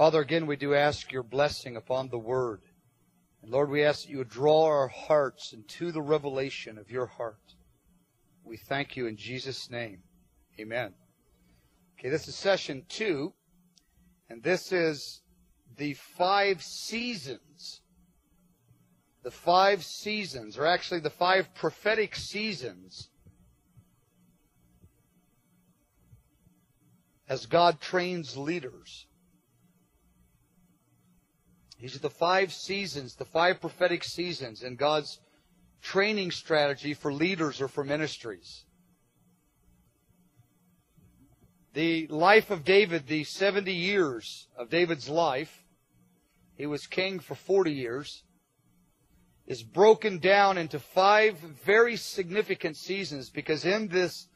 Father, again, we do ask your blessing upon the word. And Lord, we ask that you would draw our hearts into the revelation of your heart. We thank you in Jesus' name. Amen. Okay, this is session two, and this is the five seasons. The five seasons, or actually the five prophetic seasons, as God trains leaders. These are the five seasons, the five prophetic seasons in God's training strategy for leaders or for ministries. The life of David, the 70 years of David's life, he was king for 40 years, is broken down into five very significant seasons because in this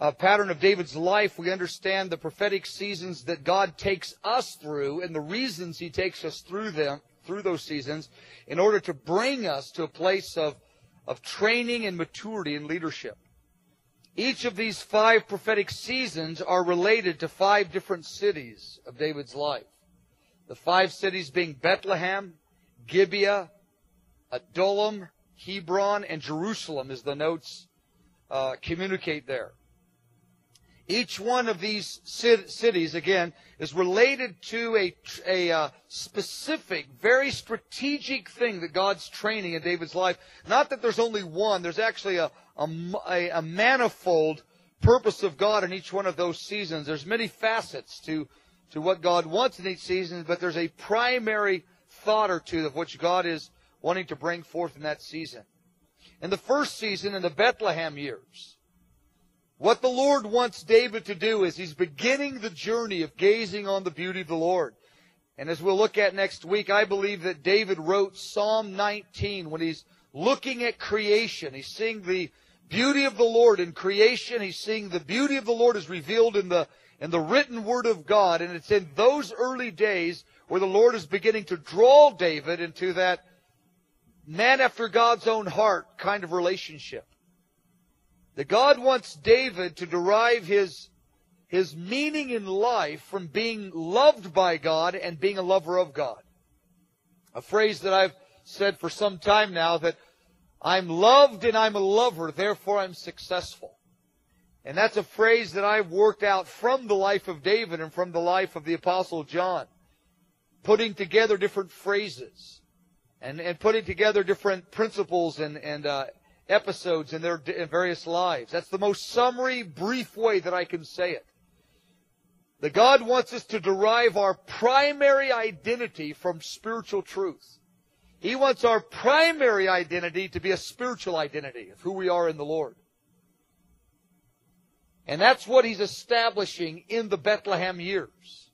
uh, pattern of David's life, we understand the prophetic seasons that God takes us through and the reasons He takes us through them, through those seasons, in order to bring us to a place of, of training and maturity in leadership. Each of these five prophetic seasons are related to five different cities of David's life. The five cities being Bethlehem, Gibeah, Adullam, Hebron, and Jerusalem, as the notes uh, communicate there. Each one of these cities, again, is related to a, a uh, specific, very strategic thing that God's training in David's life. Not that there's only one, there's actually a, a, a manifold purpose of God in each one of those seasons. There's many facets to, to what God wants in each season, but there's a primary thought or two of which God is wanting to bring forth in that season. In the first season, in the Bethlehem years, what the Lord wants David to do is he's beginning the journey of gazing on the beauty of the Lord. And as we'll look at next week, I believe that David wrote Psalm 19 when he's looking at creation. He's seeing the beauty of the Lord in creation. He's seeing the beauty of the Lord is revealed in the, in the written word of God. And it's in those early days where the Lord is beginning to draw David into that man after God's own heart kind of relationship. That God wants David to derive his, his meaning in life from being loved by God and being a lover of God. A phrase that I've said for some time now that I'm loved and I'm a lover, therefore I'm successful. And that's a phrase that I've worked out from the life of David and from the life of the Apostle John. Putting together different phrases and, and putting together different principles and, and uh, episodes in their various lives. That's the most summary, brief way that I can say it. That God wants us to derive our primary identity from spiritual truth. He wants our primary identity to be a spiritual identity of who we are in the Lord. And that's what he's establishing in the Bethlehem years.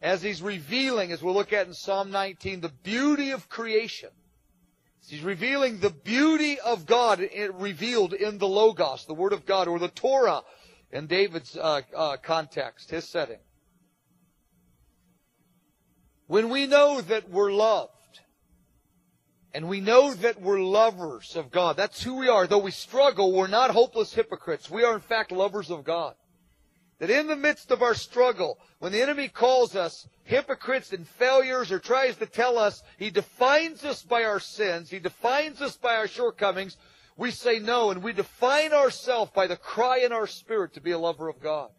As he's revealing, as we'll look at in Psalm 19, the beauty of creation He's revealing the beauty of God revealed in the Logos, the Word of God, or the Torah in David's uh, uh, context, his setting. When we know that we're loved, and we know that we're lovers of God, that's who we are. Though we struggle, we're not hopeless hypocrites. We are in fact lovers of God. That in the midst of our struggle, when the enemy calls us hypocrites and failures or tries to tell us he defines us by our sins, he defines us by our shortcomings, we say no and we define ourselves by the cry in our spirit to be a lover of God.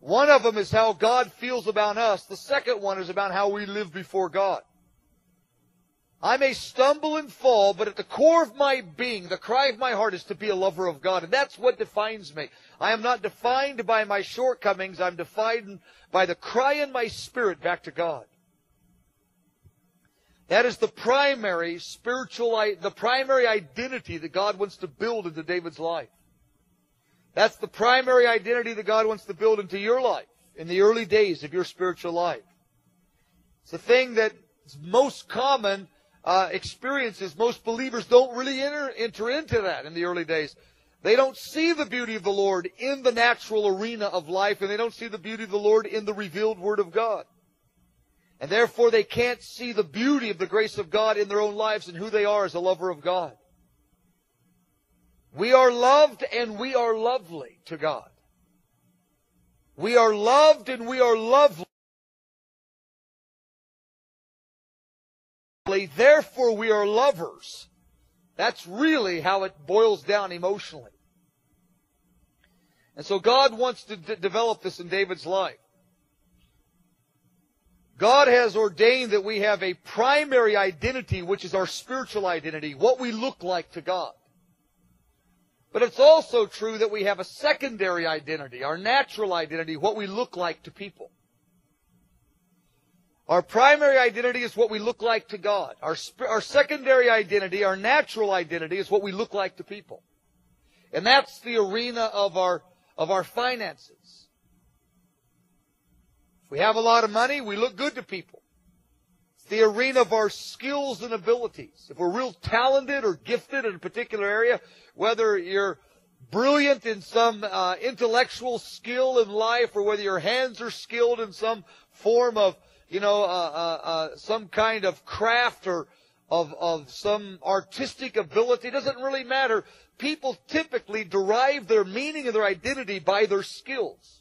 One of them is how God feels about us. The second one is about how we live before God. I may stumble and fall, but at the core of my being, the cry of my heart is to be a lover of God. And that's what defines me. I am not defined by my shortcomings. I'm defined by the cry in my spirit back to God. That is the primary spiritual, the primary identity that God wants to build into David's life. That's the primary identity that God wants to build into your life in the early days of your spiritual life. It's the thing that is most common uh, experiences, most believers don't really enter, enter into that in the early days. They don't see the beauty of the Lord in the natural arena of life, and they don't see the beauty of the Lord in the revealed Word of God. And therefore they can't see the beauty of the grace of God in their own lives and who they are as a lover of God. We are loved and we are lovely to God. We are loved and we are lovely. Therefore we are lovers. That's really how it boils down emotionally. And so God wants to d- develop this in David's life. God has ordained that we have a primary identity, which is our spiritual identity, what we look like to God. But it's also true that we have a secondary identity, our natural identity, what we look like to people. Our primary identity is what we look like to God. Our, our secondary identity, our natural identity is what we look like to people. And that's the arena of our, of our finances. If we have a lot of money, we look good to people. It's the arena of our skills and abilities. If we're real talented or gifted in a particular area, whether you're brilliant in some uh, intellectual skill in life or whether your hands are skilled in some form of, you know, uh, uh, uh some kind of craft or of, of some artistic ability, it doesn't really matter. People typically derive their meaning and their identity by their skills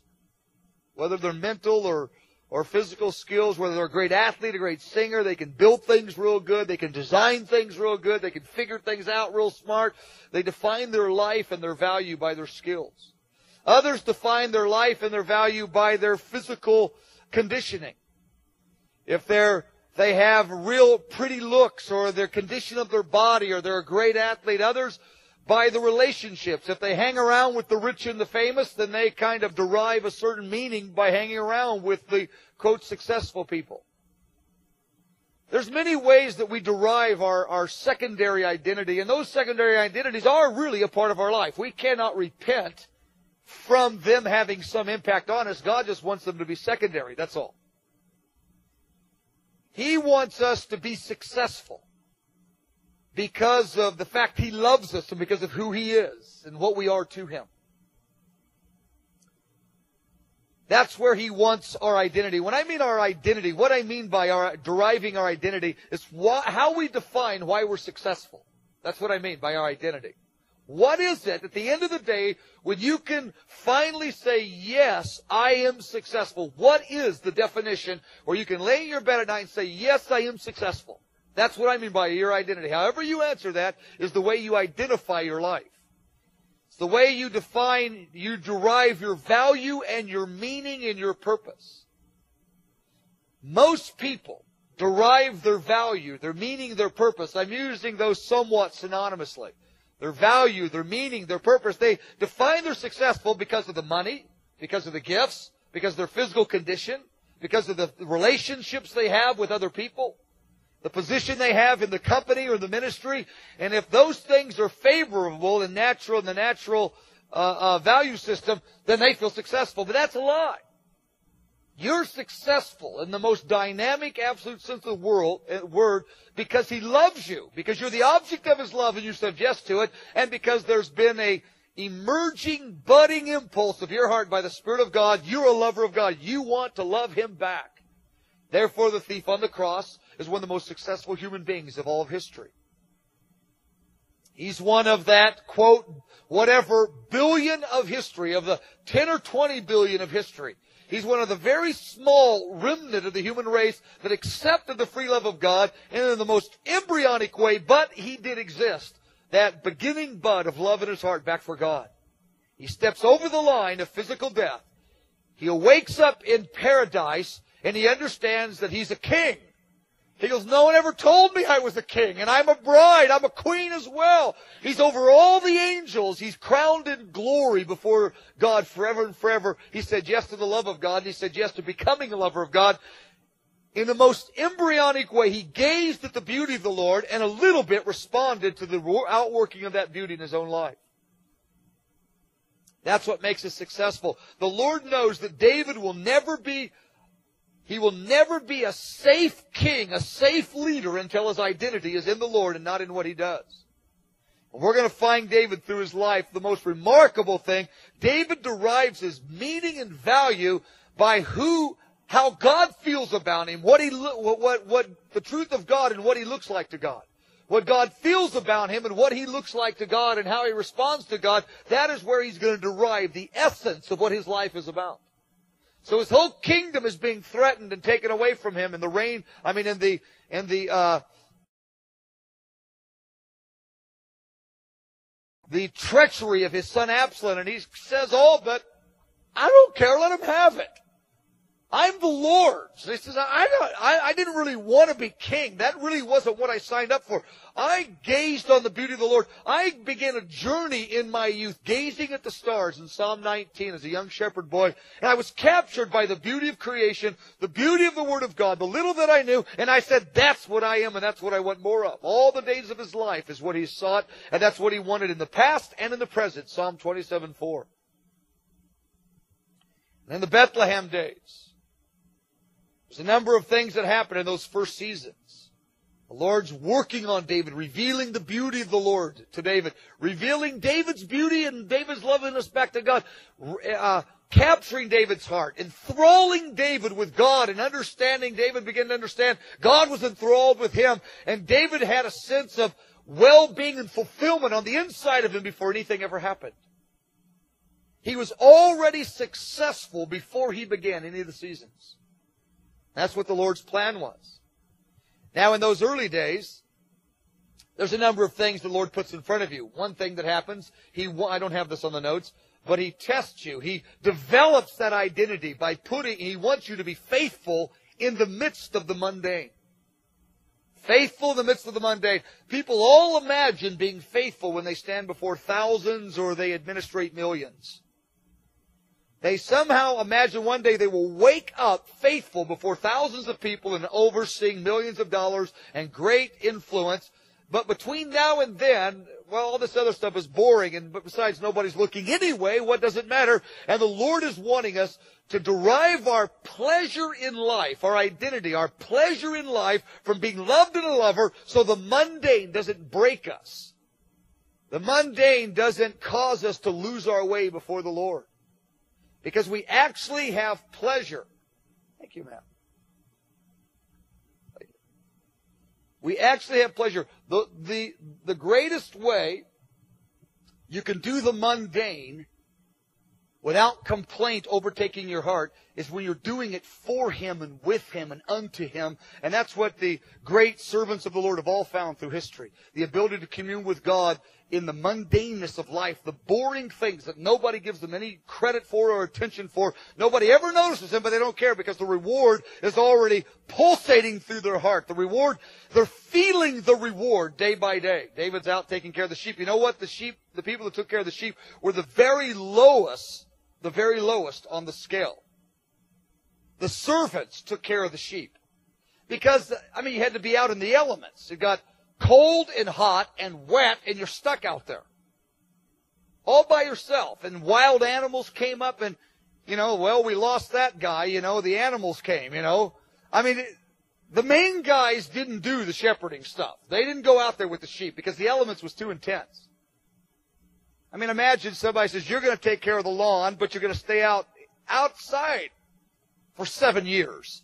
whether they're mental or, or physical skills, whether they're a great athlete, a great singer, they can build things real good, they can design things real good, they can figure things out real smart. They define their life and their value by their skills. Others define their life and their value by their physical conditioning. If they're they have real pretty looks or their condition of their body or they're a great athlete. Others by the relationships. If they hang around with the rich and the famous, then they kind of derive a certain meaning by hanging around with the, quote, successful people. There's many ways that we derive our, our secondary identity, and those secondary identities are really a part of our life. We cannot repent from them having some impact on us. God just wants them to be secondary, that's all. He wants us to be successful because of the fact He loves us and because of who He is and what we are to Him. That's where He wants our identity. When I mean our identity, what I mean by our deriving our identity is why, how we define why we're successful. That's what I mean by our identity. What is it at the end of the day when you can finally say, yes, I am successful? What is the definition where you can lay in your bed at night and say, yes, I am successful? That's what I mean by your identity. However you answer that is the way you identify your life. It's the way you define, you derive your value and your meaning and your purpose. Most people derive their value, their meaning, their purpose. I'm using those somewhat synonymously. Their value, their meaning, their purpose. They define they're successful because of the money, because of the gifts, because of their physical condition, because of the relationships they have with other people the position they have in the company or the ministry, and if those things are favorable and natural in the natural uh, uh, value system, then they feel successful. But that's a lie. You're successful in the most dynamic, absolute sense of the world, uh, word because He loves you, because you're the object of His love and you said yes to it, and because there's been a emerging, budding impulse of your heart by the Spirit of God. You're a lover of God. You want to love Him back. Therefore, the thief on the cross is one of the most successful human beings of all of history. He's one of that, quote, whatever billion of history, of the 10 or 20 billion of history. He's one of the very small remnant of the human race that accepted the free love of God in the most embryonic way, but he did exist. That beginning bud of love in his heart back for God. He steps over the line of physical death. He wakes up in paradise and he understands that he's a king. He goes, no one ever told me I was a king, and I'm a bride, I'm a queen as well. He's over all the angels. He's crowned in glory before God forever and forever. He said yes to the love of God, he said yes to becoming a lover of God. In the most embryonic way, he gazed at the beauty of the Lord and a little bit responded to the outworking of that beauty in his own life. That's what makes us successful. The Lord knows that David will never be he will never be a safe king, a safe leader until his identity is in the Lord and not in what he does. And we're going to find David through his life. The most remarkable thing, David derives his meaning and value by who, how God feels about him, what he, what, what, what the truth of God and what he looks like to God. What God feels about him and what he looks like to God and how he responds to God, that is where he's going to derive the essence of what his life is about. So his whole kingdom is being threatened and taken away from him in the reign, I mean in the, in the, uh, the treachery of his son Absalom and he says, oh, but I don't care, let him have it. I'm the Lord's. He says, I, I, I didn't really want to be king. That really wasn't what I signed up for. I gazed on the beauty of the Lord. I began a journey in my youth, gazing at the stars in Psalm 19 as a young shepherd boy. And I was captured by the beauty of creation, the beauty of the Word of God, the little that I knew. And I said, that's what I am and that's what I want more of. All the days of his life is what he sought and that's what he wanted in the past and in the present. Psalm 27, 4. And in the Bethlehem days, there's a number of things that happen in those first seasons. The Lord's working on David, revealing the beauty of the Lord to David, revealing David's beauty and David's loveliness back to God, uh, capturing David's heart, enthralling David with God and understanding, David began to understand God was enthralled with him and David had a sense of well-being and fulfillment on the inside of him before anything ever happened. He was already successful before he began any of the seasons. That's what the Lord's plan was. Now, in those early days, there's a number of things the Lord puts in front of you. One thing that happens, He, I don't have this on the notes, but He tests you. He develops that identity by putting, He wants you to be faithful in the midst of the mundane. Faithful in the midst of the mundane. People all imagine being faithful when they stand before thousands or they administrate millions. They somehow imagine one day they will wake up faithful before thousands of people and overseeing millions of dollars and great influence. But between now and then, well, all this other stuff is boring and besides nobody's looking anyway, what does it matter? And the Lord is wanting us to derive our pleasure in life, our identity, our pleasure in life from being loved and a lover so the mundane doesn't break us. The mundane doesn't cause us to lose our way before the Lord. Because we actually have pleasure. Thank you, Matt. We actually have pleasure. The, the, the greatest way you can do the mundane without complaint overtaking your heart is when you're doing it for Him and with Him and unto Him. And that's what the great servants of the Lord have all found through history. The ability to commune with God in the mundaneness of life, the boring things that nobody gives them any credit for or attention for. Nobody ever notices them, but they don't care because the reward is already pulsating through their heart. The reward, they're feeling the reward day by day. David's out taking care of the sheep. You know what? The sheep, the people that took care of the sheep were the very lowest, the very lowest on the scale. The servants took care of the sheep. Because, I mean, you had to be out in the elements. You got cold and hot and wet and you're stuck out there. All by yourself. And wild animals came up and, you know, well, we lost that guy, you know, the animals came, you know. I mean, the main guys didn't do the shepherding stuff. They didn't go out there with the sheep because the elements was too intense. I mean, imagine somebody says, you're going to take care of the lawn, but you're going to stay out outside for seven years.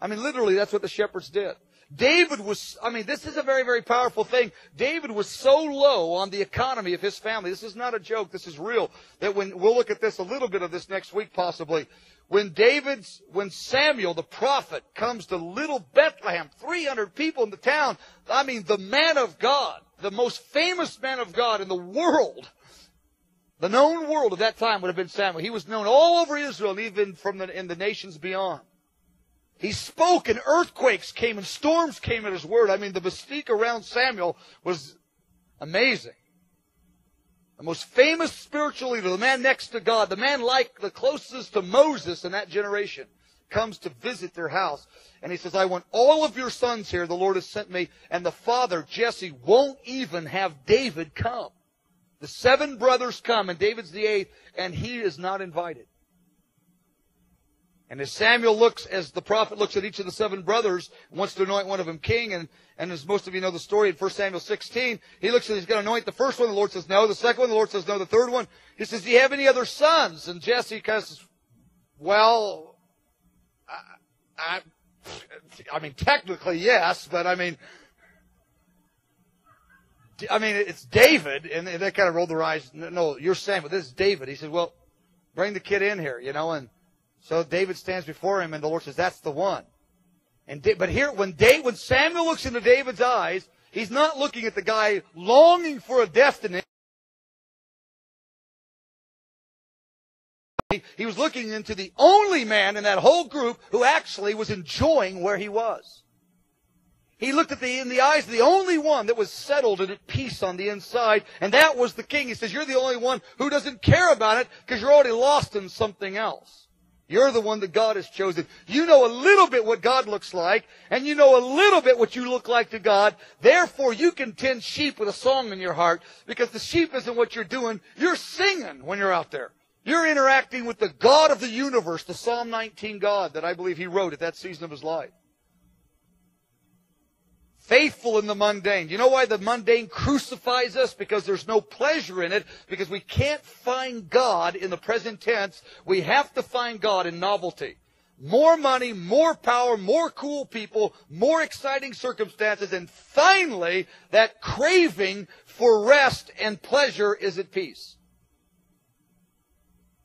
I mean, literally, that's what the shepherds did. David was, I mean, this is a very, very powerful thing. David was so low on the economy of his family. This is not a joke. This is real. That when, we'll look at this, a little bit of this next week possibly. When David's, when Samuel, the prophet, comes to little Bethlehem, 300 people in the town, I mean, the man of God, the most famous man of God in the world, the known world of that time would have been Samuel. He was known all over Israel and even from the, in the nations beyond. He spoke and earthquakes came and storms came at his word. I mean, the mystique around Samuel was amazing. The most famous spiritual leader, the man next to God, the man like the closest to Moses in that generation, comes to visit their house. And he says, I want all of your sons here. The Lord has sent me. And the father, Jesse, won't even have David come. The seven brothers come and David's the eighth and he is not invited. And as Samuel looks, as the prophet looks at each of the seven brothers, wants to anoint one of them king, and, and as most of you know the story in 1 Samuel 16, he looks at, he's going to anoint the first one, the Lord says no, the second one, the Lord says no, the third one, he says, do you have any other sons? And Jesse kind of says, well, I, I, I mean, technically yes, but I mean, I mean, it's David, and they kind of rolled their eyes. No, you're Samuel. This is David. He said, well, bring the kid in here, you know, and so David stands before him, and the Lord says, "That's the one." And but here, when David, when Samuel looks into David's eyes, He's not looking at the guy longing for a destiny. He was looking into the only man in that whole group who actually was enjoying where he was. He looked at the, in the eyes of the only one that was settled and at peace on the inside, and that was the king. He says, you're the only one who doesn't care about it because you're already lost in something else. You're the one that God has chosen. You know a little bit what God looks like, and you know a little bit what you look like to God. Therefore, you can tend sheep with a song in your heart, because the sheep isn't what you're doing. You're singing when you're out there. You're interacting with the God of the universe, the Psalm 19 God that I believe he wrote at that season of his life. Faithful in the mundane. You know why the mundane crucifies us? Because there's no pleasure in it. Because we can't find God in the present tense. We have to find God in novelty. More money, more power, more cool people, more exciting circumstances, and finally, that craving for rest and pleasure is at peace.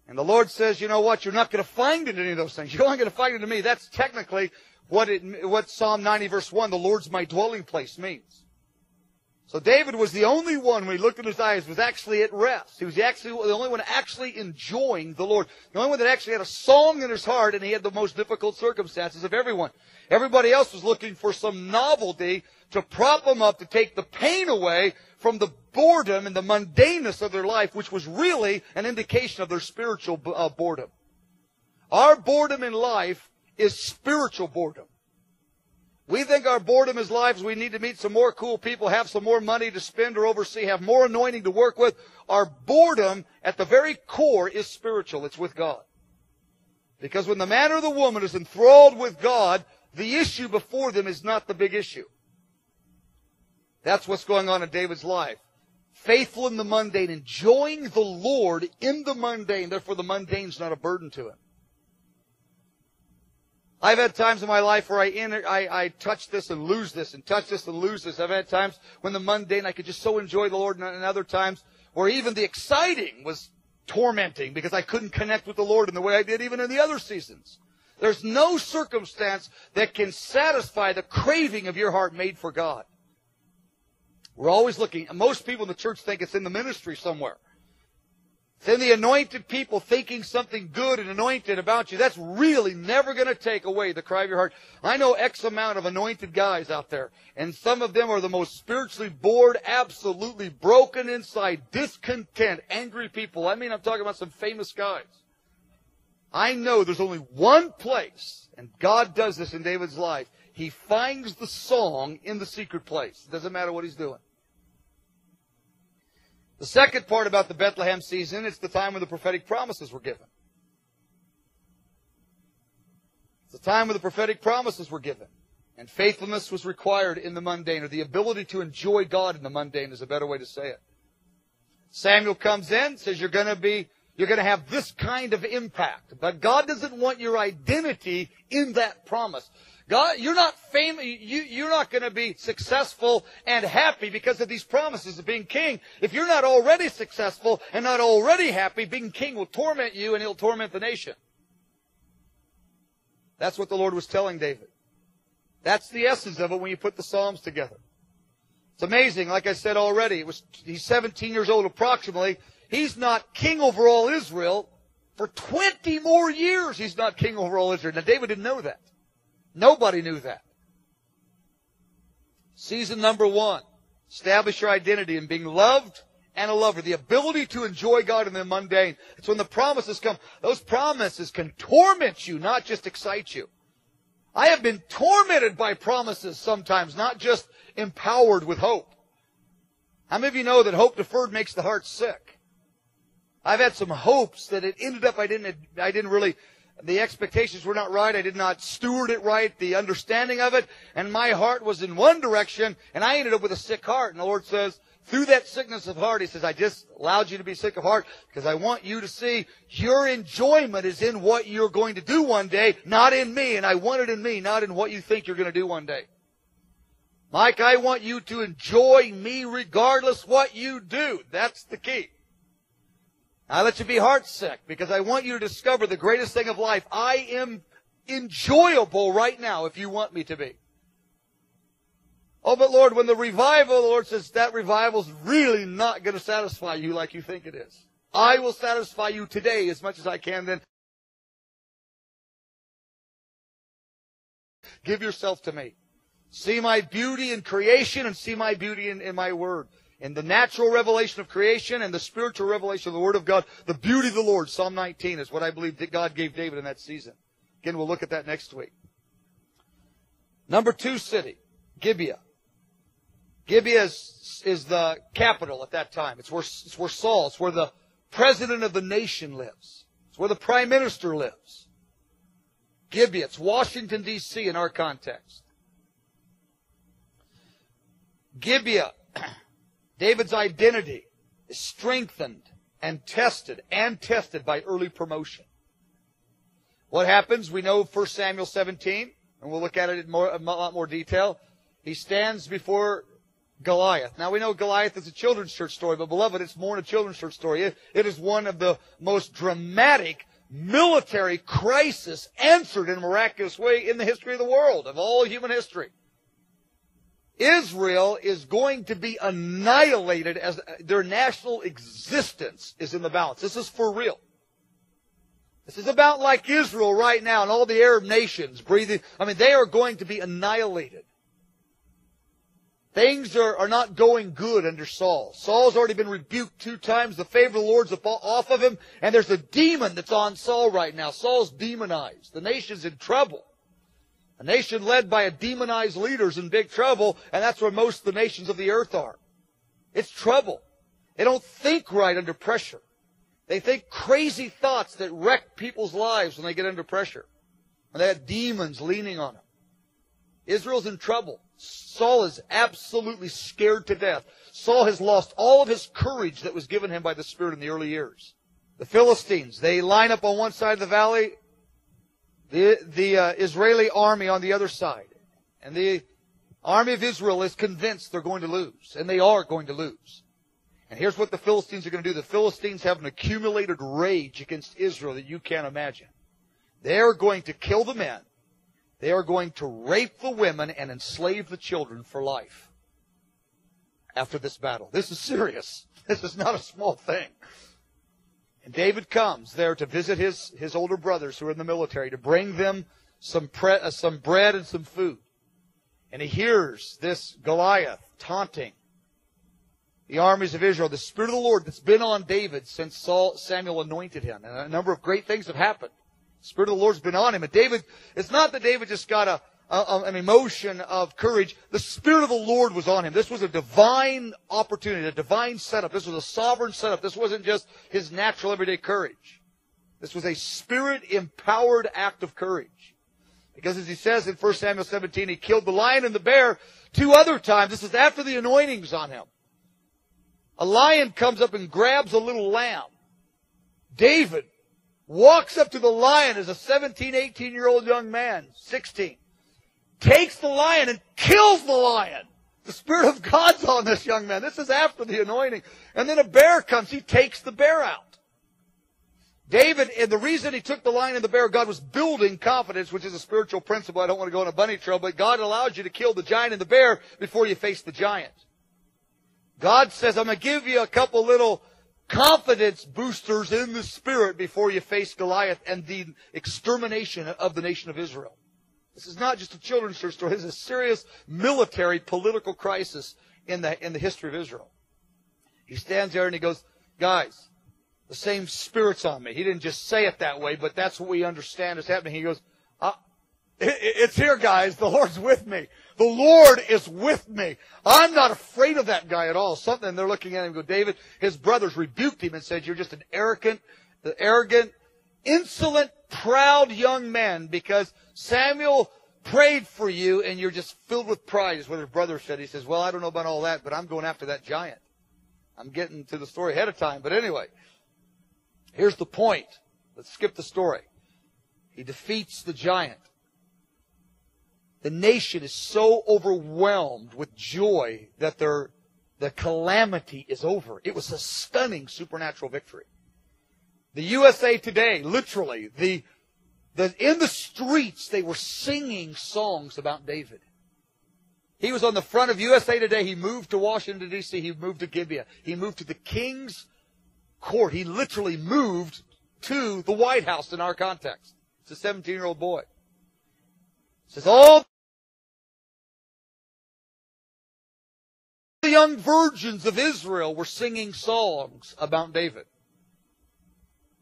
And the Lord says, you know what? You're not going to find it in any of those things. You're only going to find it in me. That's technically what it, what Psalm 90 verse 1, the Lord's my dwelling place means. So David was the only one, when he looked in his eyes, was actually at rest. He was actually the only one actually enjoying the Lord. The only one that actually had a song in his heart, and he had the most difficult circumstances of everyone. Everybody else was looking for some novelty to prop them up, to take the pain away from the boredom and the mundaneness of their life, which was really an indication of their spiritual uh, boredom. Our boredom in life is spiritual boredom. We think our boredom is life we need to meet some more cool people, have some more money to spend or oversee, have more anointing to work with. Our boredom at the very core is spiritual. It's with God. Because when the man or the woman is enthralled with God, the issue before them is not the big issue. That's what's going on in David's life. Faithful in the mundane, enjoying the Lord in the mundane, therefore the mundane's not a burden to him. I've had times in my life where I, enter, I, I touch this and lose this and touch this and lose this. I've had times when the mundane I could just so enjoy the Lord and, and other times where even the exciting was tormenting because I couldn't connect with the Lord in the way I did even in the other seasons. There's no circumstance that can satisfy the craving of your heart made for God. We're always looking. Most people in the church think it's in the ministry somewhere. In the anointed people thinking something good and anointed about you. That's really never going to take away the cry of your heart. I know X amount of anointed guys out there, and some of them are the most spiritually bored, absolutely broken inside, discontent, angry people. I mean, I'm talking about some famous guys. I know there's only one place, and God does this in David's life. He finds the song in the secret place. It doesn't matter what he's doing. The second part about the Bethlehem season, it's the time when the prophetic promises were given. It's the time when the prophetic promises were given. And faithfulness was required in the mundane, or the ability to enjoy God in the mundane is a better way to say it. Samuel comes in, says you're gonna be, you're gonna have this kind of impact. But God doesn't want your identity in that promise. God, you're not famous, you, you're not going to be successful and happy because of these promises of being king. If you're not already successful and not already happy, being king will torment you and it'll torment the nation. That's what the Lord was telling David. That's the essence of it when you put the Psalms together. It's amazing. Like I said already, it was, he's 17 years old approximately. He's not king over all Israel. For 20 more years, he's not king over all Israel. Now, David didn't know that. Nobody knew that. Season number one. Establish your identity in being loved and a lover. The ability to enjoy God in the mundane. It's when the promises come. Those promises can torment you, not just excite you. I have been tormented by promises sometimes, not just empowered with hope. How many of you know that hope deferred makes the heart sick? I've had some hopes that it ended up I didn't I didn't really the expectations were not right. I did not steward it right, the understanding of it, and my heart was in one direction, and I ended up with a sick heart. And the Lord says, through that sickness of heart, He says, I just allowed you to be sick of heart because I want you to see your enjoyment is in what you're going to do one day, not in me. And I want it in me, not in what you think you're going to do one day. Mike, I want you to enjoy me regardless what you do. That's the key. I let you be heartsick because I want you to discover the greatest thing of life. I am enjoyable right now if you want me to be. Oh, but Lord, when the revival, the Lord says that revival's really not going to satisfy you like you think it is. I will satisfy you today as much as I can then. Give yourself to me. See my beauty in creation and see my beauty in, in my word. In the natural revelation of creation and the spiritual revelation of the Word of God, the beauty of the Lord, Psalm 19 is what I believe that God gave David in that season. Again, we'll look at that next week. Number two city, Gibeah. Gibeah is, is the capital at that time. It's where, it's where Saul, it's where the president of the nation lives. It's where the prime minister lives. Gibeah, it's Washington D.C. in our context. Gibeah, David's identity is strengthened and tested and tested by early promotion. What happens? We know 1 Samuel 17, and we'll look at it in more, a lot more detail. He stands before Goliath. Now we know Goliath is a children's church story, but beloved, it's more than a children's church story. It, it is one of the most dramatic military crisis answered in a miraculous way in the history of the world, of all human history. Israel is going to be annihilated as their national existence is in the balance. This is for real. This is about like Israel right now and all the Arab nations breathing. I mean, they are going to be annihilated. Things are, are not going good under Saul. Saul's already been rebuked two times. The favor of the Lord's off of him. And there's a demon that's on Saul right now. Saul's demonized. The nation's in trouble. A nation led by a demonized leader is in big trouble, and that's where most of the nations of the earth are. It's trouble. They don't think right under pressure. They think crazy thoughts that wreck people's lives when they get under pressure. And they have demons leaning on them. Israel's in trouble. Saul is absolutely scared to death. Saul has lost all of his courage that was given him by the Spirit in the early years. The Philistines, they line up on one side of the valley the, the uh, Israeli army on the other side. And the army of Israel is convinced they're going to lose. And they are going to lose. And here's what the Philistines are going to do. The Philistines have an accumulated rage against Israel that you can't imagine. They're going to kill the men. They are going to rape the women and enslave the children for life. After this battle. This is serious. This is not a small thing. And David comes there to visit his, his older brothers who are in the military, to bring them some, pre, uh, some bread and some food. And he hears this Goliath taunting the armies of Israel, the Spirit of the Lord that's been on David since Saul, Samuel anointed him. And a number of great things have happened. The Spirit of the Lord's been on him. And David, it's not that David just got a, Uh, an emotion of courage. The Spirit of the Lord was on him. This was a divine opportunity, a divine setup. This was a sovereign setup. This wasn't just his natural everyday courage. This was a spirit empowered act of courage. Because as he says in 1 Samuel 17, he killed the lion and the bear two other times. This is after the anointing's on him. A lion comes up and grabs a little lamb. David walks up to the lion as a 17, 18 year old young man, 16 takes the lion and kills the lion. The Spirit of God's on this young man. This is after the anointing. And then a bear comes. He takes the bear out. David, and the reason he took the lion and the bear, God was building confidence, which is a spiritual principle. I don't want to go on a bunny trail, but God allows you to kill the giant and the bear before you face the giant. God says, I'm going to give you a couple little confidence boosters in the spirit before you face Goliath and the extermination of the nation of Israel. This is not just a children's church story. This is a serious military political crisis in the, in the history of Israel. He stands there and he goes, guys, the same spirit's on me. He didn't just say it that way, but that's what we understand is happening. He goes, uh, it's here, guys. The Lord's with me. The Lord is with me. I'm not afraid of that guy at all. Something they're looking at him go, David, his brothers rebuked him and said, you're just an arrogant, arrogant, insolent, proud young man because Samuel prayed for you and you're just filled with pride is what his brother said. He says, well, I don't know about all that, but I'm going after that giant. I'm getting to the story ahead of time. But anyway, here's the point. Let's skip the story. He defeats the giant. The nation is so overwhelmed with joy that their, the calamity is over. It was a stunning supernatural victory. The USA Today, literally, the, the, in the streets, they were singing songs about David. He was on the front of USA Today. He moved to Washington, D.C. He moved to Gibeah. He moved to the king's court. He literally moved to the White House in our context. It's a 17 year old boy. Says all the young virgins of Israel were singing songs about David.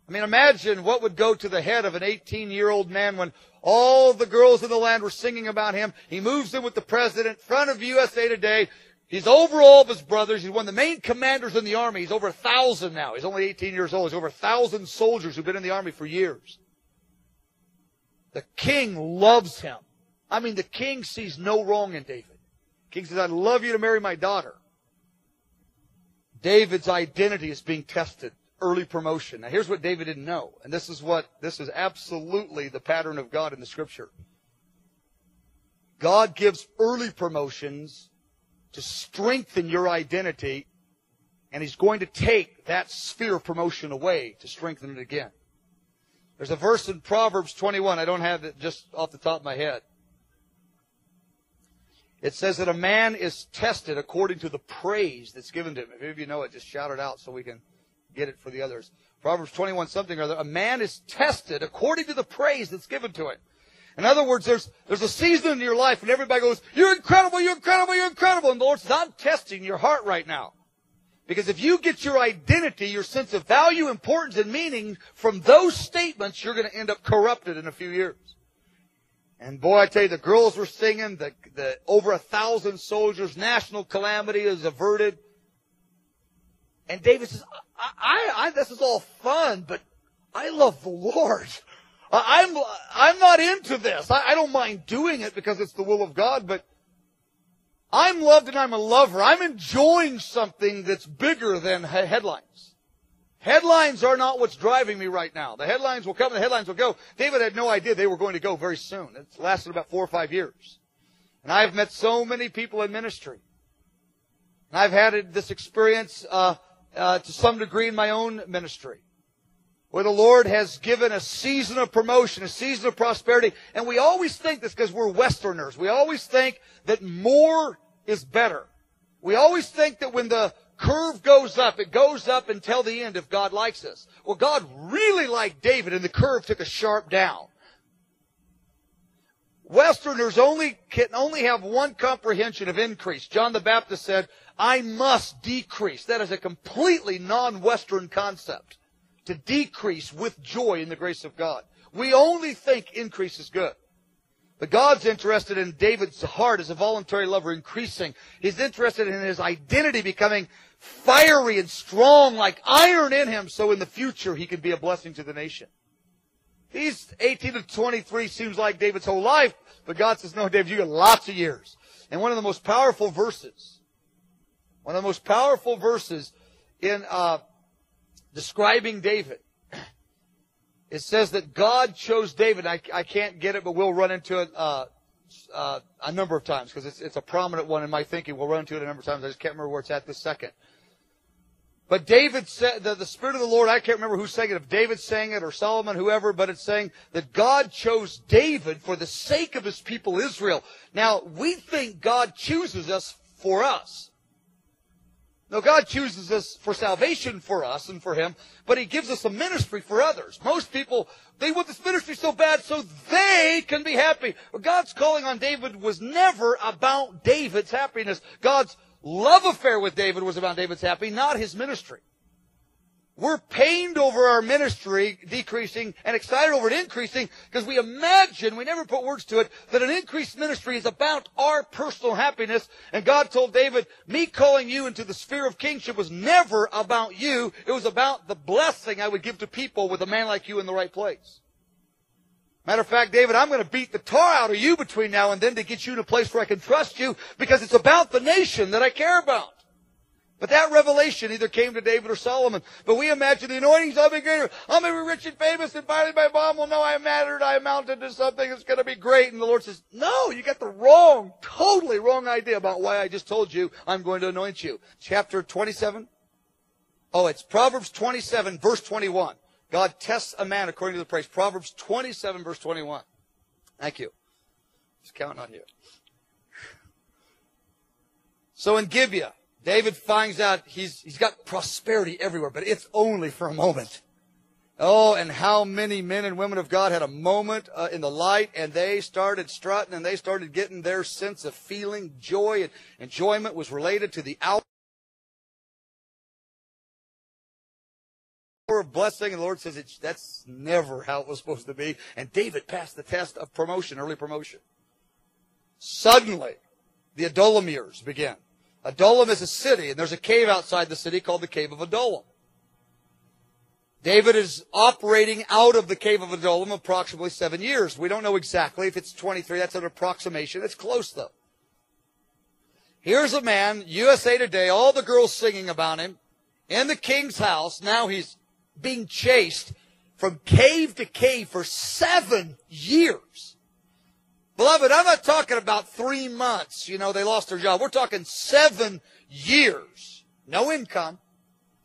I mean, imagine what would go to the head of an 18 year old man when all the girls in the land were singing about him. He moves in with the president, front of USA Today. He's over all of his brothers. He's one of the main commanders in the army. He's over a thousand now. He's only 18 years old. He's over a thousand soldiers who've been in the army for years. The king loves him. I mean, the king sees no wrong in David. The king says, I'd love you to marry my daughter. David's identity is being tested early promotion. Now here's what David didn't know, and this is what, this is absolutely the pattern of God in the scripture. God gives early promotions to strengthen your identity, and He's going to take that sphere of promotion away to strengthen it again. There's a verse in Proverbs 21, I don't have it just off the top of my head. It says that a man is tested according to the praise that's given to him. If any of you know it, just shout it out so we can get it for the others. Proverbs 21 something or other. A man is tested according to the praise that's given to him. In other words, there's, there's a season in your life and everybody goes, you're incredible, you're incredible, you're incredible. And the Lord says, I'm testing your heart right now. Because if you get your identity, your sense of value, importance, and meaning from those statements, you're going to end up corrupted in a few years. And boy, I tell you, the girls were singing, the, the over a thousand soldiers, national calamity is averted. And David says, I, I, this is all fun, but I love the Lord. I'm, I'm not into this. I, I don't mind doing it because it's the will of God, but I'm loved and I'm a lover. I'm enjoying something that's bigger than headlines. Headlines are not what's driving me right now. The headlines will come the headlines will go. David had no idea they were going to go very soon. It's lasted about four or five years. And I've met so many people in ministry. And I've had this experience uh, uh, to some degree in my own ministry where the Lord has given a season of promotion, a season of prosperity. And we always think this because we're Westerners. We always think that more is better. We always think that when the curve goes up, it goes up until the end if God likes us. Well, God really liked David and the curve took a sharp down. Westerners only can only have one comprehension of increase. John the Baptist said, I must decrease. That is a completely non-Western concept. To decrease with joy in the grace of God. We only think increase is good. But God's interested in David's heart as a voluntary lover increasing. He's interested in his identity becoming fiery and strong like iron in him so in the future he can be a blessing to the nation. He's 18 to 23 seems like David's whole life, but God says, no, David, you got lots of years. And one of the most powerful verses one of the most powerful verses in uh, describing David. It says that God chose David. I, I can't get it, but we'll run into it uh, uh, a number of times because it's, it's a prominent one in my thinking. We'll run into it a number of times. I just can't remember where it's at this second. But David said, the, the Spirit of the Lord, I can't remember who's saying it, if David saying it or Solomon, whoever, but it's saying that God chose David for the sake of his people Israel. Now, we think God chooses us for us. No, God chooses us for salvation for us and for Him, but He gives us a ministry for others. Most people, they want this ministry so bad so they can be happy. God's calling on David was never about David's happiness. God's love affair with David was about David's happy, not his ministry. We're pained over our ministry decreasing and excited over it increasing because we imagine, we never put words to it, that an increased ministry is about our personal happiness. And God told David, me calling you into the sphere of kingship was never about you. It was about the blessing I would give to people with a man like you in the right place. Matter of fact, David, I'm going to beat the tar out of you between now and then to get you to a place where I can trust you because it's about the nation that I care about. But that revelation either came to David or Solomon. But we imagine the anointing's I'll be greater. I'm going to be rich and famous and finally my mom will know I mattered. I amounted to something that's going to be great. And the Lord says, no, you got the wrong, totally wrong idea about why I just told you I'm going to anoint you. Chapter 27. Oh, it's Proverbs 27 verse 21. God tests a man according to the praise. Proverbs 27 verse 21. Thank you. Just counting on you. So in Gibeah, David finds out he's, he's got prosperity everywhere, but it's only for a moment. Oh, and how many men and women of God had a moment uh, in the light and they started strutting and they started getting their sense of feeling, joy, and enjoyment was related to the hour blessing. And the Lord says that's never how it was supposed to be. And David passed the test of promotion, early promotion. Suddenly, the Adullam years begin. Adullam is a city and there's a cave outside the city called the Cave of Adullam. David is operating out of the cave of Adullam approximately seven years. We don't know exactly if it's 23. That's an approximation. It's close though. Here's a man, USA Today, all the girls singing about him, in the king's house. Now he's being chased from cave to cave for seven years. Beloved, I'm not talking about three months. You know, they lost their job. We're talking seven years. No income.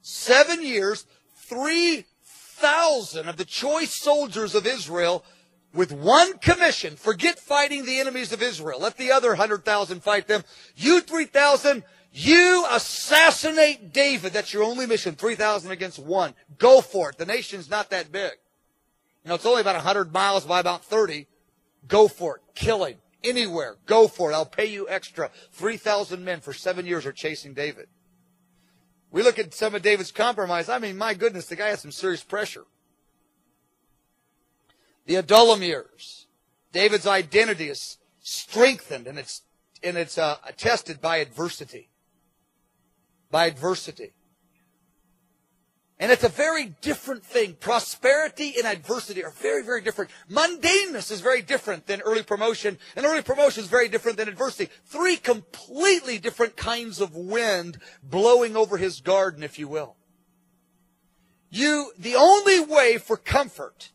Seven years. Three thousand of the choice soldiers of Israel with one commission. Forget fighting the enemies of Israel. Let the other hundred thousand fight them. You three thousand, you assassinate David. That's your only mission. Three thousand against one. Go for it. The nation's not that big. You know, it's only about hundred miles by about thirty. Go for it. Kill him. Anywhere. Go for it. I'll pay you extra. Three thousand men for seven years are chasing David. We look at some of David's compromise. I mean, my goodness, the guy has some serious pressure. The Adullam years. David's identity is strengthened and it's, and it's uh, attested by adversity. By adversity. And it's a very different thing. Prosperity and adversity are very, very different. Mundaneness is very different than early promotion, and early promotion is very different than adversity. Three completely different kinds of wind blowing over his garden, if you will. You, the only way for comfort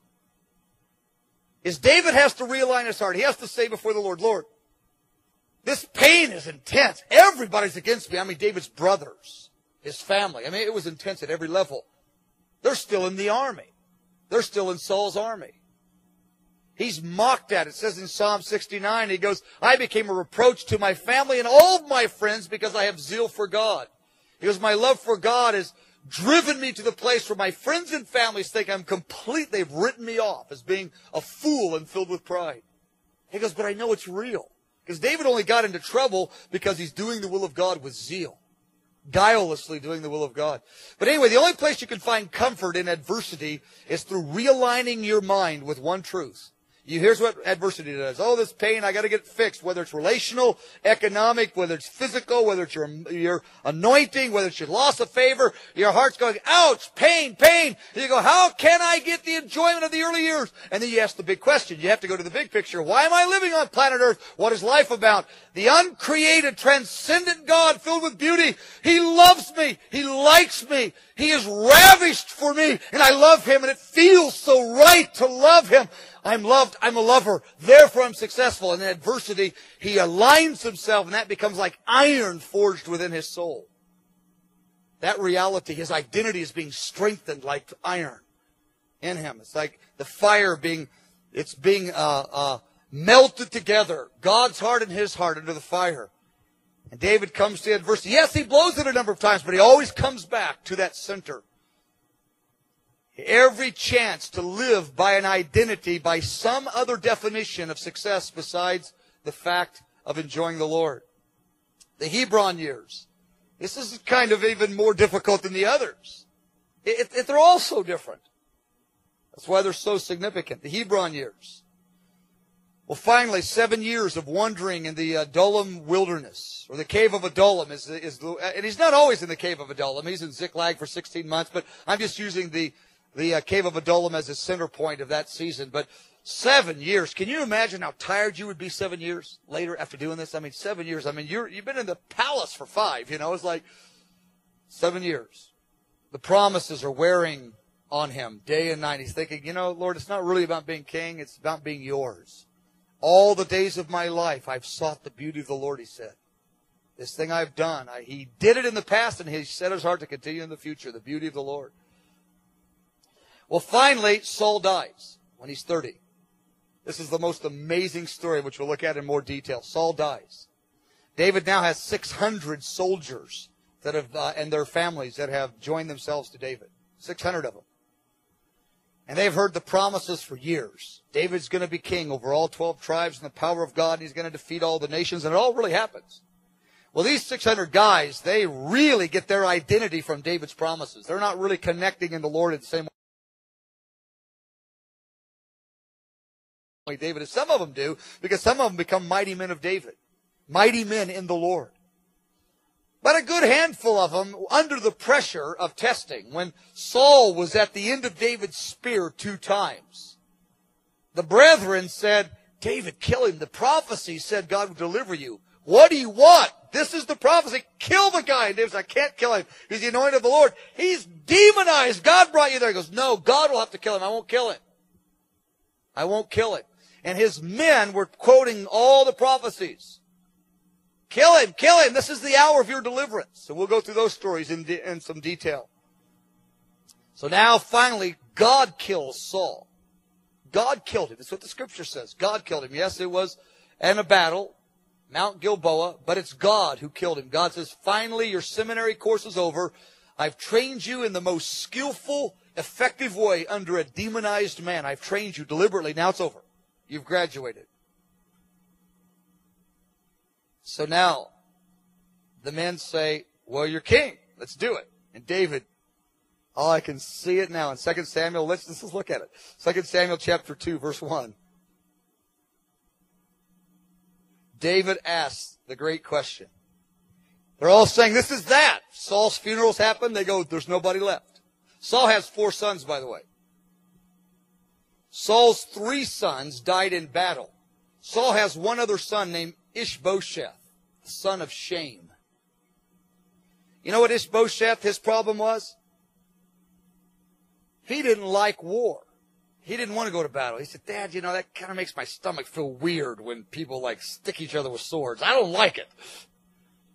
is David has to realign his heart. He has to say before the Lord, Lord, this pain is intense. Everybody's against me. I mean, David's brothers, his family. I mean, it was intense at every level. They're still in the army. They're still in Saul's army. He's mocked at. It says in Psalm 69, he goes, I became a reproach to my family and all my friends because I have zeal for God. He goes, my love for God has driven me to the place where my friends and families think I'm complete. They've written me off as being a fool and filled with pride. He goes, but I know it's real. Because David only got into trouble because he's doing the will of God with zeal guilelessly doing the will of God. But anyway, the only place you can find comfort in adversity is through realigning your mind with one truth. You, here's what adversity does. All this pain, I gotta get it fixed. Whether it's relational, economic, whether it's physical, whether it's your, your anointing, whether it's your loss of favor, your heart's going, ouch, pain, pain. And you go, how can I get the enjoyment of the early years? And then you ask the big question. You have to go to the big picture. Why am I living on planet Earth? What is life about? The uncreated, transcendent God filled with beauty. He loves me. He likes me. He is ravished for me. And I love Him and it feels so right to love Him. I'm loved. I'm a lover. Therefore, I'm successful. In adversity, he aligns himself, and that becomes like iron forged within his soul. That reality, his identity is being strengthened like iron in him. It's like the fire being, it's being uh, uh, melted together. God's heart and his heart under the fire. And David comes to adversity. Yes, he blows it a number of times, but he always comes back to that center every chance to live by an identity, by some other definition of success besides the fact of enjoying the Lord. The Hebron years. This is kind of even more difficult than the others. It, it, they're all so different. That's why they're so significant. The Hebron years. Well, finally, seven years of wandering in the Adullam wilderness, or the cave of Adullam is, is, and he's not always in the cave of Adullam. He's in Ziklag for 16 months, but I'm just using the, the uh, Cave of Adullam as a center point of that season. But seven years. Can you imagine how tired you would be seven years later after doing this? I mean, seven years. I mean, you're, you've been in the palace for five, you know, it's like seven years. The promises are wearing on him day and night. He's thinking, you know, Lord, it's not really about being king. It's about being yours. All the days of my life, I've sought the beauty of the Lord, he said. This thing I've done, I, he did it in the past and he set his heart to continue in the future, the beauty of the Lord. Well, finally, Saul dies when he's 30. This is the most amazing story, which we'll look at in more detail. Saul dies. David now has 600 soldiers that have, uh, and their families that have joined themselves to David. 600 of them. And they've heard the promises for years. David's going to be king over all 12 tribes in the power of God. And he's going to defeat all the nations. And it all really happens. Well, these 600 guys, they really get their identity from David's promises. They're not really connecting in the Lord in the same way David is. Some of them do, because some of them become mighty men of David. Mighty men in the Lord. But a good handful of them, under the pressure of testing, when Saul was at the end of David's spear two times, the brethren said, David, kill him. The prophecy said God would deliver you. What do you want? This is the prophecy. Kill the guy. And David said, I can't kill him. He's the anointed of the Lord. He's demonized. God brought you there. He goes, no, God will have to kill him. I won't kill him. I won't kill him. And his men were quoting all the prophecies. Kill him, kill him. This is the hour of your deliverance. So we'll go through those stories in, de- in some detail. So now finally, God kills Saul. God killed him. That's what the scripture says. God killed him. Yes, it was in a battle, Mount Gilboa, but it's God who killed him. God says, finally, your seminary course is over. I've trained you in the most skillful, effective way under a demonized man. I've trained you deliberately. Now it's over. You've graduated. So now the men say, well, you're king. Let's do it. And David, oh, I can see it now in 2 Samuel. Let's, let's look at it. 2 Samuel chapter 2, verse 1. David asks the great question. They're all saying, this is that. Saul's funerals happen. They go, there's nobody left. Saul has four sons, by the way. Saul's three sons died in battle. Saul has one other son named Ishbosheth, son of shame. You know what Ishbosheth, his problem was? He didn't like war. He didn't want to go to battle. He said, Dad, you know, that kind of makes my stomach feel weird when people like stick each other with swords. I don't like it.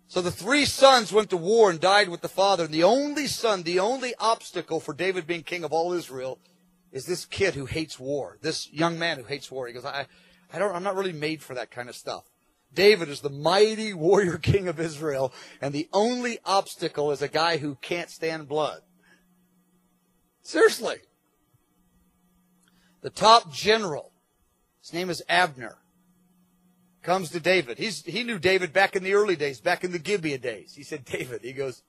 So the three sons went to war and died with the father. And the only son, the only obstacle for David being king of all Israel is this kid who hates war. This young man who hates war. He goes, I, I don't, I'm not really made for that kind of stuff. David is the mighty warrior king of Israel, and the only obstacle is a guy who can't stand blood. Seriously. The top general, his name is Abner, comes to David. He's, he knew David back in the early days, back in the Gibeah days. He said, David, he goes,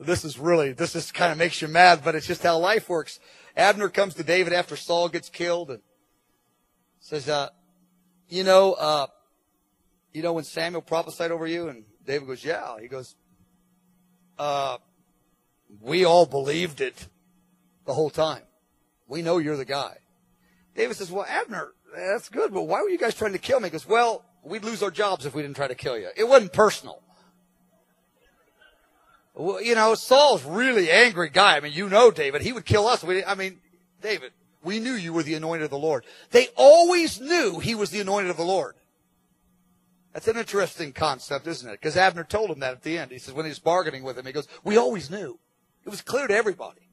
this is really, this just kind of makes you mad, but it's just how life works. Abner comes to David after Saul gets killed and says, uh, you know, uh, you know when Samuel prophesied over you? And David goes, yeah. He goes, uh, we all believed it the whole time. We know you're the guy. David says, well, Abner, that's good, but why were you guys trying to kill me? He goes, well, we'd lose our jobs if we didn't try to kill you. It wasn't personal. Well, you know, Saul's really angry guy. I mean, you know, David, he would kill us. We, I mean, David, we knew you were the anointed of the Lord. They always knew he was the anointed of the Lord. That's an interesting concept, isn't it? Because Abner told him that at the end. He says, when he was bargaining with him, he goes, we always knew. It was clear to everybody.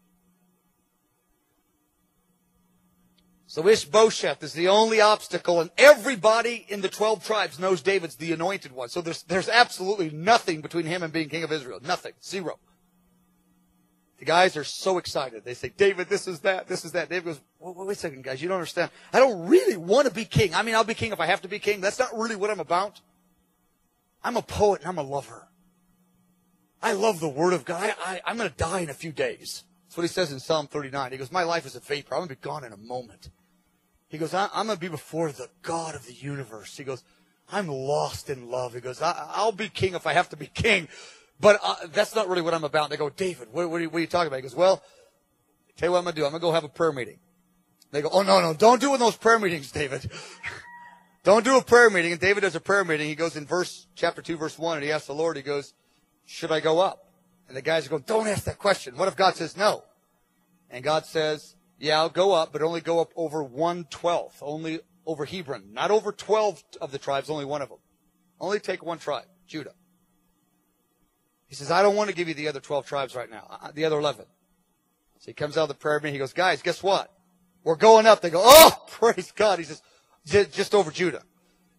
So Ishbosheth is the only obstacle, and everybody in the 12 tribes knows David's the anointed one. So there's, there's absolutely nothing between him and being king of Israel. Nothing. Zero. The guys are so excited. They say, David, this is that, this is that. David goes, well, wait a second, guys. You don't understand. I don't really want to be king. I mean, I'll be king if I have to be king. That's not really what I'm about. I'm a poet and I'm a lover. I love the word of God. I, am going to die in a few days. That's what he says in Psalm 39. He goes, my life is a vapor. I'm going to be gone in a moment. He goes, I, am going to be before the God of the universe. He goes, I'm lost in love. He goes, I, will be king if I have to be king. But uh, that's not really what I'm about. They go, David, what, what, are you, what, are you, talking about? He goes, well, tell you what I'm going to do. I'm going to go have a prayer meeting. They go, oh, no, no, don't do it in those prayer meetings, David. don't do a prayer meeting. And David does a prayer meeting. He goes in verse, chapter 2, verse 1, and he asks the Lord, he goes, should I go up? And the guys go, don't ask that question. What if God says no? And God says, yeah, I'll go up, but only go up over one twelfth, only over Hebron, not over 12 of the tribes, only one of them. Only take one tribe, Judah. He says, I don't want to give you the other 12 tribes right now, uh, the other 11. So he comes out of the prayer meeting. He goes, guys, guess what? We're going up. They go, oh, praise God. He says, just over Judah.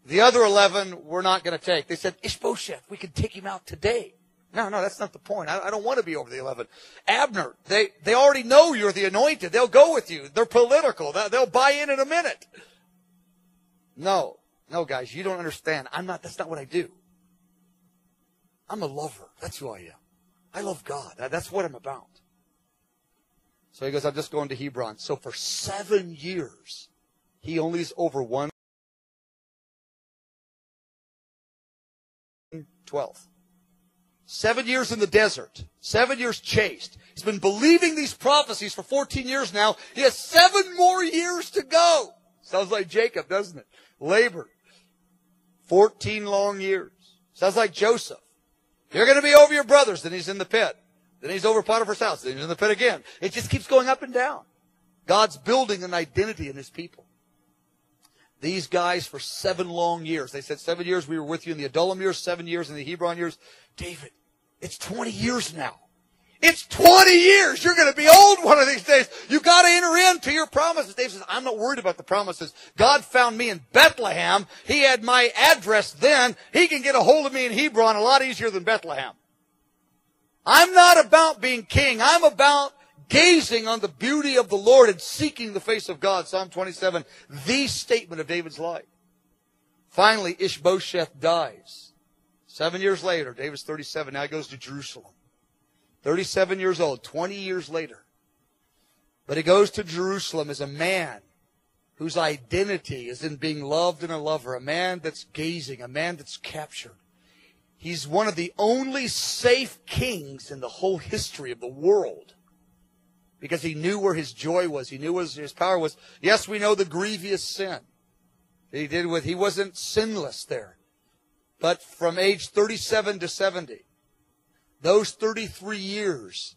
The other 11 we're not going to take. They said, Ishbosheth, we can take him out today. No, no, that's not the point. I, I, don't want to be over the 11. Abner, they, they already know you're the anointed. They'll go with you. They're political. They'll buy in in a minute. No, no, guys, you don't understand. I'm not, that's not what I do. I'm a lover. That's who I am. I love God. That's what I'm about. So he goes, I'm just going to Hebron. So for seven years, he only is over one twelfth. Seven years in the desert. Seven years chased. He's been believing these prophecies for 14 years now. He has seven more years to go. Sounds like Jacob, doesn't it? Labor. 14 long years. Sounds like Joseph. You're going to be over your brothers. Then he's in the pit. Then he's over Potiphar's house. Then he's in the pit again. It just keeps going up and down. God's building an identity in his people. These guys for seven long years. They said seven years we were with you in the Adullam years, seven years in the Hebron years. David, it's 20 years now. It's 20 years. You're going to be old one of these days. You've got to enter into your promises. David says, I'm not worried about the promises. God found me in Bethlehem. He had my address then. He can get a hold of me in Hebron a lot easier than Bethlehem. I'm not about being king. I'm about gazing on the beauty of the Lord and seeking the face of God. Psalm 27, the statement of David's life. Finally, Ishbosheth dies. Seven years later, David's 37. Now he goes to Jerusalem. 37 years old, 20 years later. But he goes to Jerusalem as a man whose identity is in being loved and a lover, a man that's gazing, a man that's captured. He's one of the only safe kings in the whole history of the world because he knew where his joy was. He knew where his power was. Yes, we know the grievous sin he did with, he wasn't sinless there. But from age 37 to 70, those 33 years,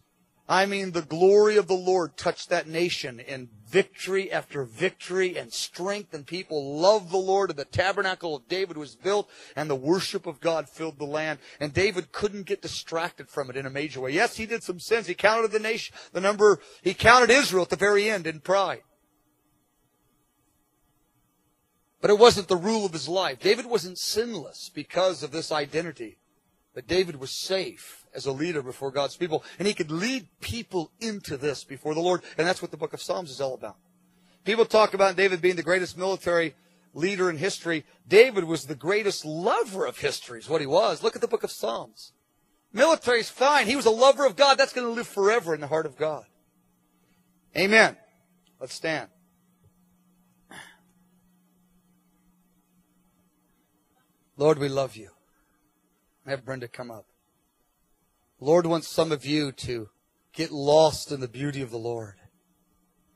I mean, the glory of the Lord touched that nation in victory after victory and strength, and people loved the Lord, and the tabernacle of David was built, and the worship of God filled the land. And David couldn't get distracted from it in a major way. Yes, he did some sins. He counted the nation, the number, he counted Israel at the very end in pride. But it wasn't the rule of his life. David wasn't sinless because of this identity. But David was safe as a leader before God's people. And he could lead people into this before the Lord. And that's what the book of Psalms is all about. People talk about David being the greatest military leader in history. David was the greatest lover of history is what he was. Look at the book of Psalms. Military's fine. He was a lover of God. That's going to live forever in the heart of God. Amen. Let's stand. Lord, we love you. Have Brenda come up. Lord wants some of you to get lost in the beauty of the Lord.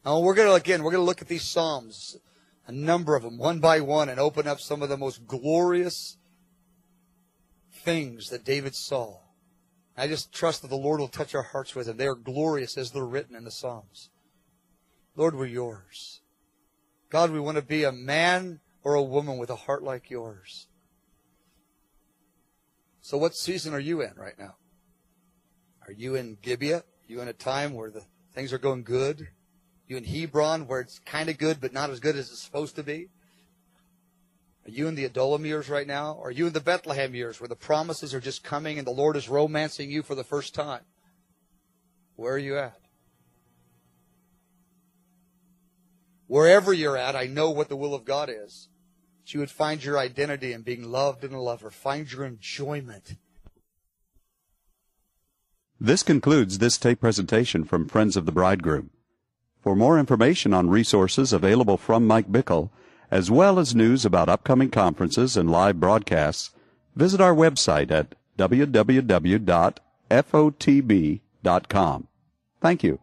Now we're going to, again, we're going to look at these Psalms, a number of them, one by one, and open up some of the most glorious things that David saw. I just trust that the Lord will touch our hearts with them. They are glorious as they're written in the Psalms. Lord, we're yours. God, we want to be a man or a woman with a heart like yours. So what season are you in right now? Are you in Gibeah? Are you in a time where the things are going good? Are you in Hebron where it's kind of good but not as good as it's supposed to be? Are you in the Adullam years right now? Are you in the Bethlehem years where the promises are just coming and the Lord is romancing you for the first time? Where are you at? Wherever you're at, I know what the will of God is that you would find your identity in being loved and a lover. Find your enjoyment. This concludes this tape presentation from Friends of the Bridegroom. For more information on resources available from Mike Bickle, as well as news about upcoming conferences and live broadcasts, visit our website at www.fotb.com. Thank you.